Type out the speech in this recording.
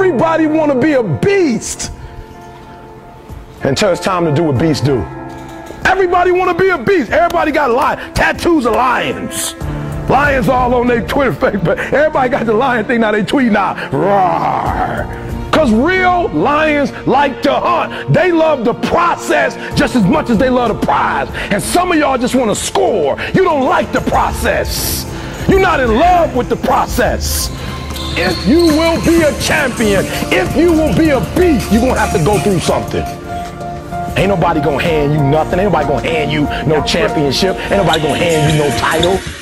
Everybody want to be a beast until it's time to do what beasts do. Everybody want to be a beast. Everybody got a lion tattoos of lions. Lions all on their Twitter face, but everybody got the lion thing now. They tweet now. Roar. Because real lions like to hunt. They love the process just as much as they love the prize. And some of y'all just want to score. You don't like the process. You're not in love with the process. If you will be a champion, if you will be a beast, you're going to have to go through something. Ain't nobody gonna hand you nothing. Ain't nobody gonna hand you no championship. Ain't nobody gonna hand you no title.